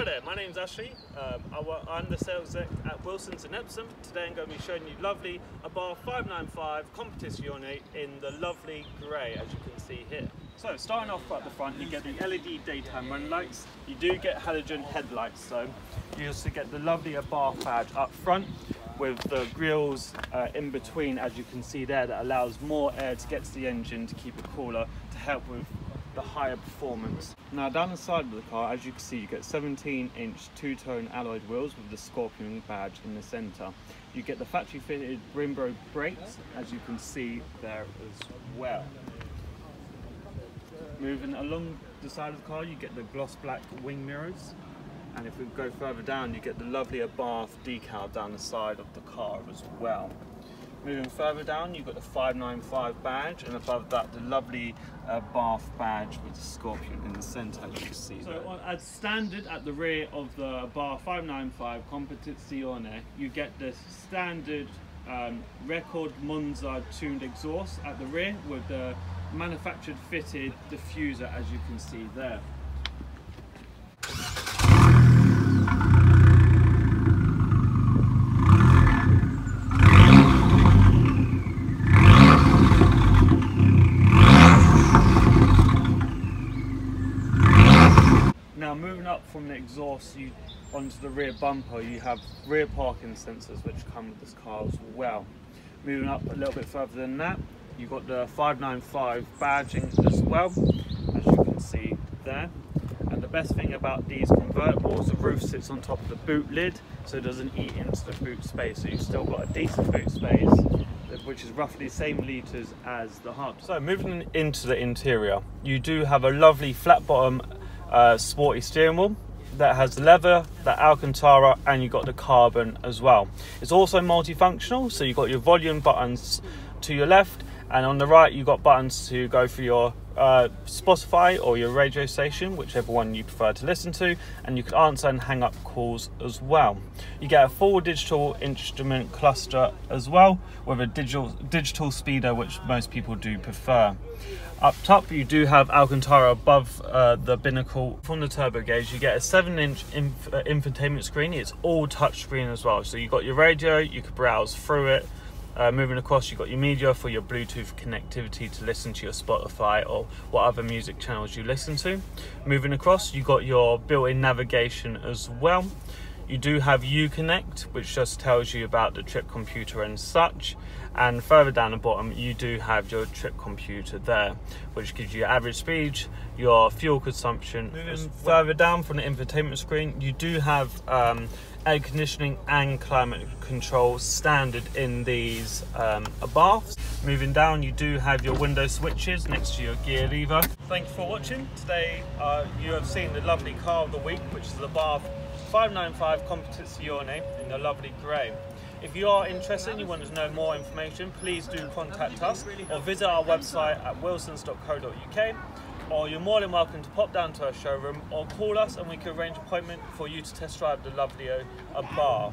Hi there, my name's Ashley. Um, I I'm the sales exec at Wilson's in Epsom. Today I'm going to be showing you lovely Abarth 595 competition Competizione in the lovely grey as you can see here. So starting off at the front you get the LED daytime running lights. You do get halogen headlights so you also get the lovely Abarth badge up front with the grills uh, in between as you can see there that allows more air to get to the engine to keep it cooler to help with the higher performance. Now down the side of the car, as you can see, you get 17 inch two-tone alloyed wheels with the Scorpion badge in the centre. You get the factory fitted Brembo brakes, as you can see there as well. Moving along the side of the car, you get the gloss black wing mirrors. And if we go further down, you get the lovely Abarth decal down the side of the car as well. Moving further down, you've got the 595 badge, and above that, the lovely uh, Abarth badge with the scorpion in the centre, you can see. So, on, as standard at the rear of the Abarth 595 Competizione, you get the standard um, record Monza tuned exhaust at the rear with the manufactured fitted diffuser, as you can see there. Now moving up from the exhaust you onto the rear bumper you have rear parking sensors which come with this car as well. Moving up a little bit further than that you've got the 595 badging as well as you can see there and the best thing about these convertibles the roof sits on top of the boot lid so it doesn't eat into the boot space so you've still got a decent boot space which is roughly the same litres as the hub. So moving into the interior you do have a lovely flat bottom uh, sporty steering wheel that has leather, the Alcantara, and you've got the carbon as well. It's also multifunctional, so you've got your volume buttons to your left, and on the right you've got buttons to go for your uh, Spotify or your radio station, whichever one you prefer to listen to, and you can answer and hang up calls as well. You get a full digital instrument cluster as well with a digital digital speeder, which most people do prefer. Up top, you do have Alcantara above uh, the binnacle. From the turbo gauge, you get a 7-inch inf uh, infotainment screen. It's all touchscreen as well. So you've got your radio, you can browse through it. Uh, moving across, you've got your media for your Bluetooth connectivity to listen to your Spotify or what other music channels you listen to. Moving across, you've got your built-in navigation as well. You do have Uconnect, which just tells you about the trip computer and such. And further down the bottom, you do have your trip computer there, which gives you your average speed, your fuel consumption. Moving further down from the infotainment screen, you do have um, air conditioning and climate control standard in these um, Abarths. Moving down, you do have your window switches next to your gear lever. Thank you for watching. Today, uh, you have seen the lovely car of the week, which is the Abarth 595 Competizione in the lovely grey. If you are interested and you want to know more information, please do contact us or visit our website at wilsons.co.uk or you're more than welcome to pop down to our showroom or call us and we can arrange an appointment for you to test drive the lovely Abarth.